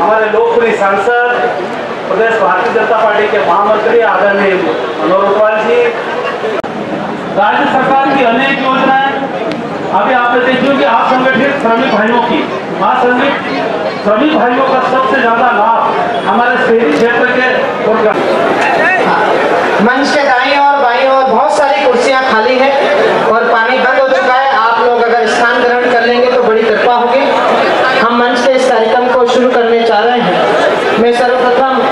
हमारे लोकप्रिय सांसद प्रदेश भारतीय जनता पार्टी के महामंत्री आदरणीय मनोहर जी राज्य सरकार की अनेक योजना भाइयों की। असल में श्रमिक भाइयों का सबसे ज़्यादा लाभ हमारे शहरी क्षेत्र के और का। मंच के दाई और बाई और बहुत सारी कुर्सियाँ खाली है और पानी बंद हो चुका है। आप लोग अगर स्नान ग्रहण कर लेंगे तो बड़ी कृपा होगी। हम मंच के इस कार्यक्रम को शुरू करने जा रहे हैं। मैं सर्वप्रथम